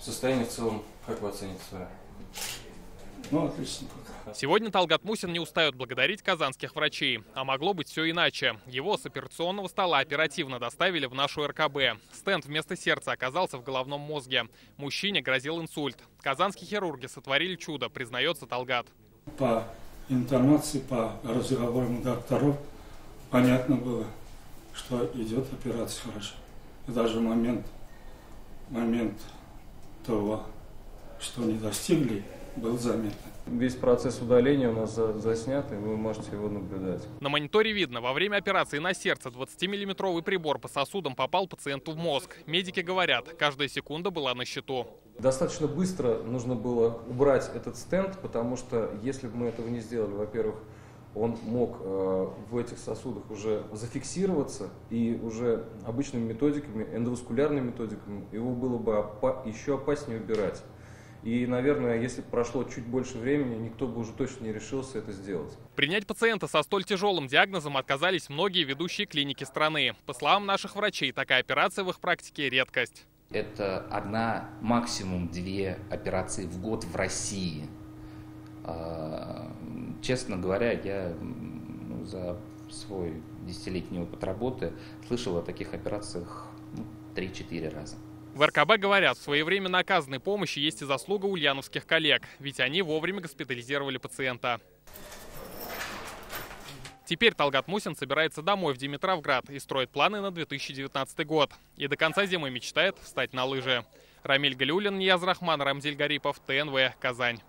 Состояние в целом, как вы оцените свое? Ну, отлично. Сегодня Талгат Мусин не устает благодарить казанских врачей. А могло быть все иначе. Его с операционного стола оперативно доставили в нашу РКБ. Стенд вместо сердца оказался в головном мозге. Мужчине грозил инсульт. Казанские хирурги сотворили чудо, признается Талгат. По интонации, по разговорам докторов понятно было, что идет операция хорошо. И даже момент, момент того, что не достигли, был заметен. Весь процесс удаления у нас заснят, и вы можете его наблюдать. На мониторе видно, во время операции на сердце 20-миллиметровый прибор по сосудам попал пациенту в мозг. Медики говорят, каждая секунда была на счету. Достаточно быстро нужно было убрать этот стенд, потому что если бы мы этого не сделали, во-первых, он мог э, в этих сосудах уже зафиксироваться, и уже обычными методиками, эндоваскулярными методиками, его было бы опа еще опаснее убирать. И, наверное, если бы прошло чуть больше времени, никто бы уже точно не решился это сделать. Принять пациента со столь тяжелым диагнозом отказались многие ведущие клиники страны. По словам наших врачей, такая операция в их практике редкость. Это одна, максимум две операции в год в России. А, честно говоря, я ну, за свой десятилетний опыт работы слышал о таких операциях ну, 3-4 раза. В РКБ говорят, в своевременно оказанной помощи есть и заслуга ульяновских коллег, ведь они вовремя госпитализировали пациента. Теперь Талгат Мусин собирается домой в Димитровград и строит планы на 2019 год. И до конца зимы мечтает встать на лыжи. Рамиль Галиулин, Нияз Рахман, Рамзиль Гарипов, ТНВ, Казань.